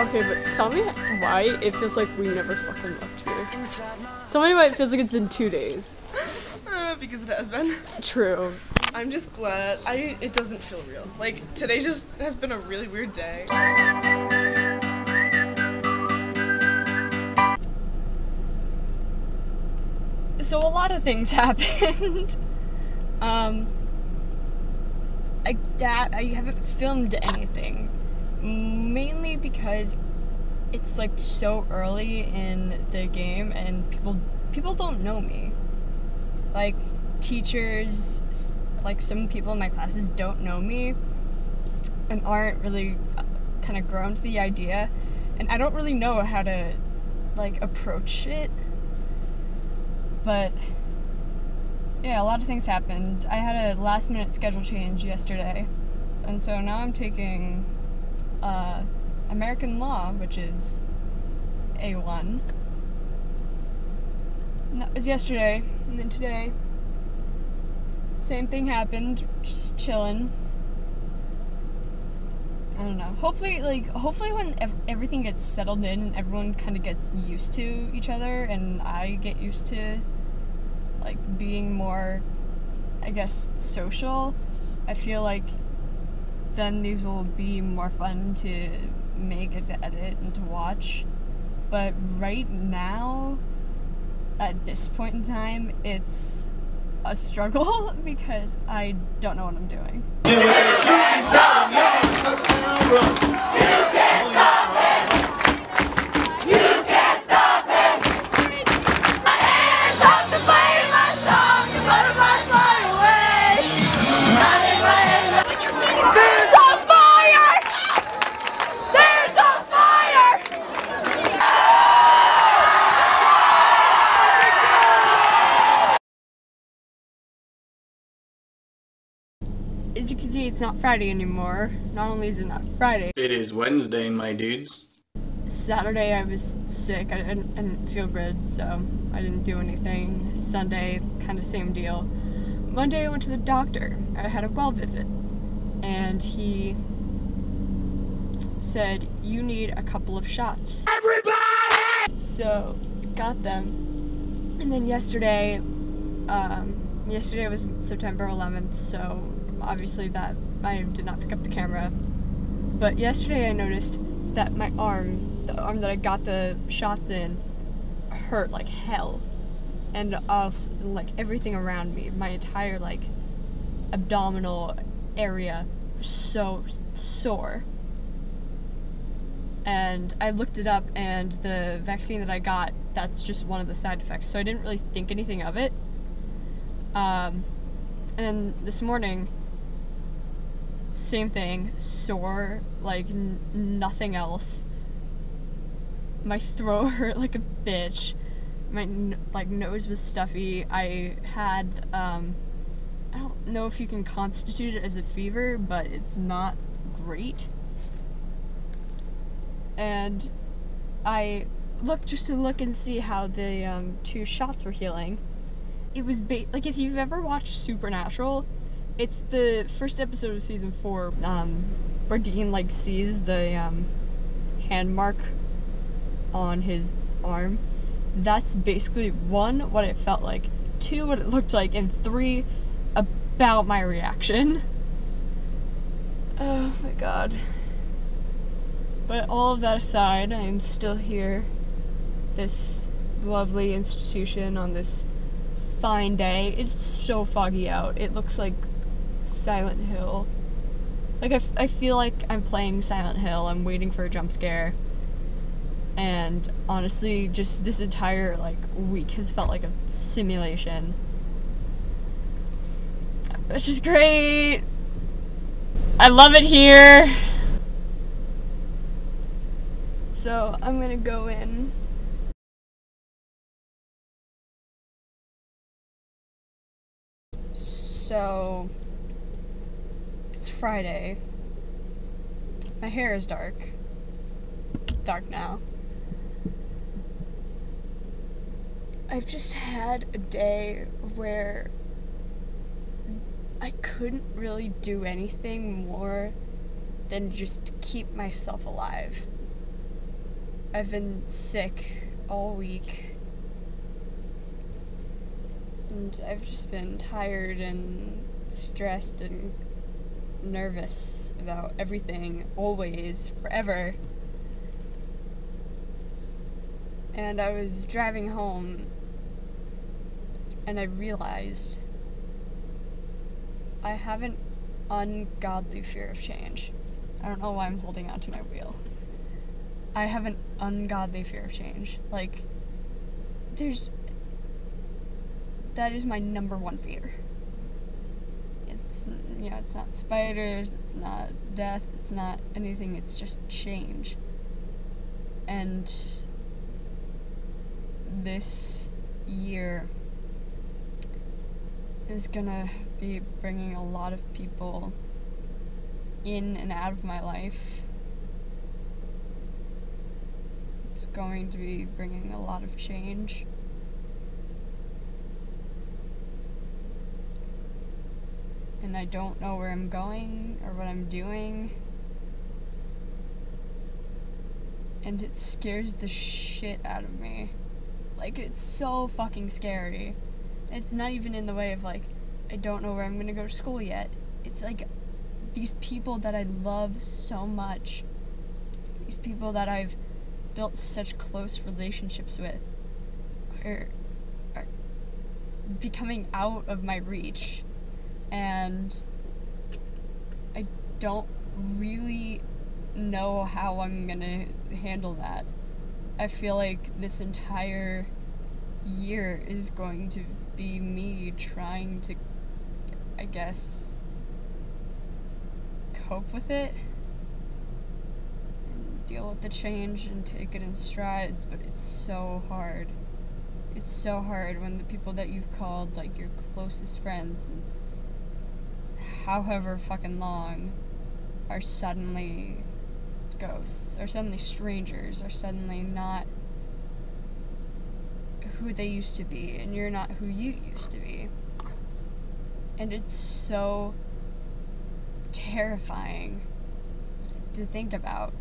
Okay, but tell me why it feels like we never fucking left here. Tell me why it feels like it's been two days. Uh, because it has been. True. I'm just glad. I it doesn't feel real. Like today just has been a really weird day. so a lot of things happened. um, I that I haven't filmed anything, mainly because it's like so early in the game and people people don't know me. Like teachers, like some people in my classes don't know me and aren't really kind of grown to the idea, and I don't really know how to like approach it but yeah, a lot of things happened. I had a last minute schedule change yesterday, and so now I'm taking uh, American Law, which is A1. And that was yesterday, and then today, same thing happened, just chilling. I don't know. Hopefully, like, hopefully when ev- everything gets settled in, and everyone kind of gets used to each other, and I get used to, like, being more, I guess, social. I feel like then these will be more fun to make it to edit and to watch. But right now, at this point in time, it's a struggle because I don't know what I'm doing. It's not Friday anymore. Not only is it not Friday, It is Wednesday, my dudes. Saturday I was sick. I didn't, I didn't feel good, so I didn't do anything. Sunday, kind of same deal. Monday I went to the doctor. I had a well visit, and he said you need a couple of shots. Everybody. So got them, and then yesterday, um, yesterday was September 11th, so obviously that I did not pick up the camera. But yesterday I noticed that my arm, the arm that I got the shots in, hurt like hell. And also, like everything around me, my entire like abdominal area was so sore. And I looked it up, and the vaccine that I got, that's just one of the side effects. So I didn't really think anything of it. Um, and then this morning, same thing, sore, like n- nothing else. My throat hurt like a bitch. My n- like nose was stuffy. I had um, I don't know if you can constitute it as a fever, but it's not great. And I looked just to look and see how the um, two shots were healing. It was ba- like if you've ever watched Supernatural, it's the first episode of season four, um, where Dean like sees the um, hand mark on his arm. That's basically one what it felt like, two what it looked like, and three about my reaction. Oh my god. But all of that aside, I am still here. This lovely institution on this fine day. It's so foggy out. It looks like Silent Hill. Like, I, f- I feel like I'm playing Silent Hill. I'm waiting for a jump scare. And honestly, just this entire, like, week has felt like a simulation. Which is great! I love it here! So, I'm gonna go in. So, it's Friday. My hair is dark. It's dark now. I've just had a day where I couldn't really do anything more than just keep myself alive. I've been sick all week. And I've just been tired and stressed and nervous about everything, always, forever. And I was driving home and I realized I have an ungodly fear of change. I don't know why I'm holding on to my wheel. I have an ungodly fear of change. Like, there's. That is my number one fear. It's, you know, it's not spiders, it's not death, it's not anything, it's just change. And this year is gonna be bringing a lot of people in and out of my life. It's going to be bringing a lot of change. And I don't know where I'm going or what I'm doing. And it scares the shit out of me. Like, it's so fucking scary. It's not even in the way of, like, I don't know where I'm gonna go to school yet. It's like these people that I love so much, these people that I've built such close relationships with, are, are becoming out of my reach. And I don't really know how I'm gonna handle that. I feel like this entire year is going to be me trying to, I guess, cope with it and deal with the change and take it in strides, but it's so hard. It's so hard when the people that you've called like your closest friends since however fucking long are suddenly ghosts, are suddenly strangers, are suddenly not who they used to be, and you're not who you used to be. And it's so terrifying to think about